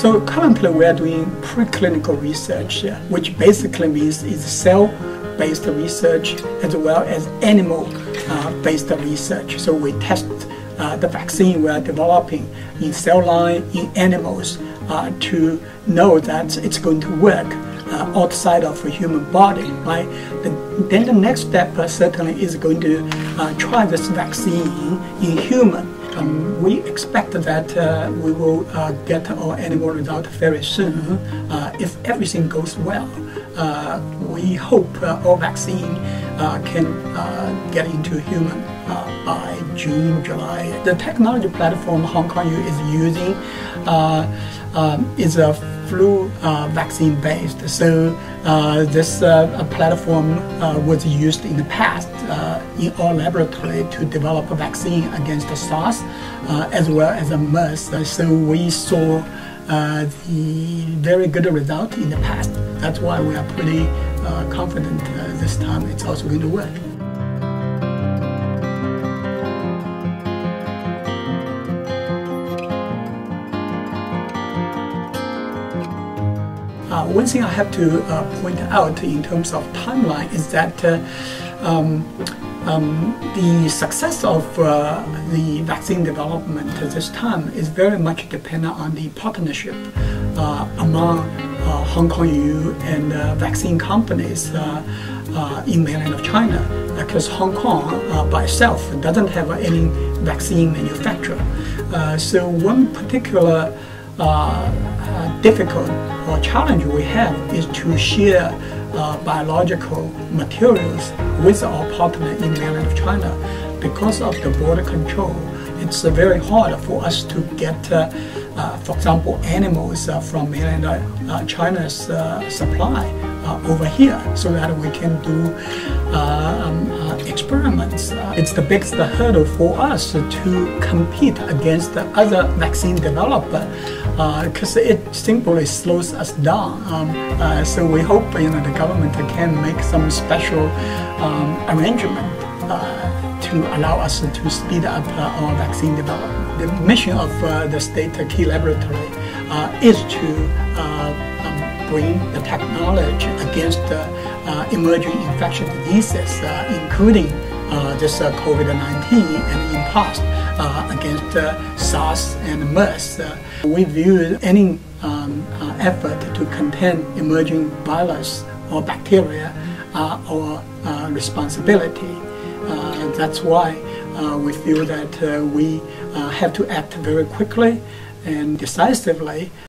So currently we are doing preclinical research, which basically means is cell-based research as well as animal-based research. So we test uh, the vaccine we are developing in cell line in animals uh, to know that it's going to work uh, outside of a human body, right? The, then the next step uh, certainly is going to uh, try this vaccine in, in human. Um, we expect that uh, we will uh, get our animal result very soon. Uh, if everything goes well, we hope our vaccine can get into human by June, July. The technology platform Hong Kong U is using is a flu uh, vaccine based. So uh, this uh, platform uh, was used in the past uh, in our laboratory to develop a vaccine against the SARS uh, as well as a MERS. So we saw the very good result in the past. That's why we are pretty confident this time it's also going to work. Uh, one thing I have to uh, point out in terms of timeline is that uh, um, um, the success of uh, the vaccine development at this time is very much dependent on the partnership uh, among uh, Hong Kong U and vaccine companies in mainland of China because Hong Kong by itself doesn't have any vaccine manufacturer. so one particular difficult or challenge we have is to share uh, biological materials with our partner in mainland of China. Because of the border control, it's uh, very hard for us to get, uh, uh for example, animals uh, from mainland uh, China's supply over here so that we can do um, experiments. it's the biggest hurdle for us to compete against the other vaccine developer because uh, it simply slows us down. Um, uh, so we hope you know the government can make some special um, arrangement uh, to allow us to speed up uh, our vaccine development. The mission of uh, the state key laboratory uh, is to um, bring the technology against emerging infectious diseases, including this COVID-19 and in past against SARS and MERS. we view any um, effort to contain emerging virus or bacteria are our uh, responsibility. Uh, that's why uh, we feel that we have to act very quickly and decisively